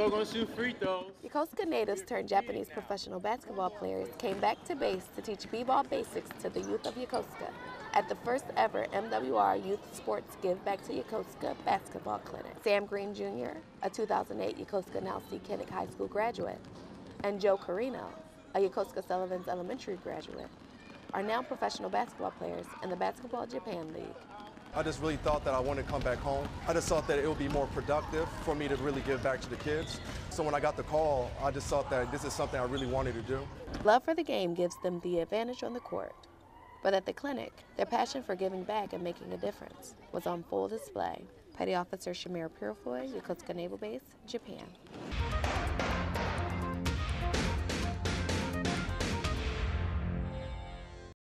still gonna shoot free throws. Yokosuka natives turned Japanese professional basketball players came back to base to teach b-ball basics to the youth of Yokosuka at the first ever MWR Youth Sports Give Back to Yokosuka basketball clinic. Sam Green Jr., a 2008 Yokosuka Nile C. Kinnick High School graduate, and Joe Kurino, a Yokosuka Sullivan's Elementary graduate, are now professional basketball players in the Basketball Japan League. I just really thought that I wanted to come back home. I just thought that it would be more productive for me to really give back to the kids. So when I got the call, I just thought that this is something I really wanted to do. Love for the game gives them the advantage on the court. But at the clinic, their passion for giving back and making a difference was on full display. Petty Officer Shamira Purifoy, Yokosuka Naval Base, Japan.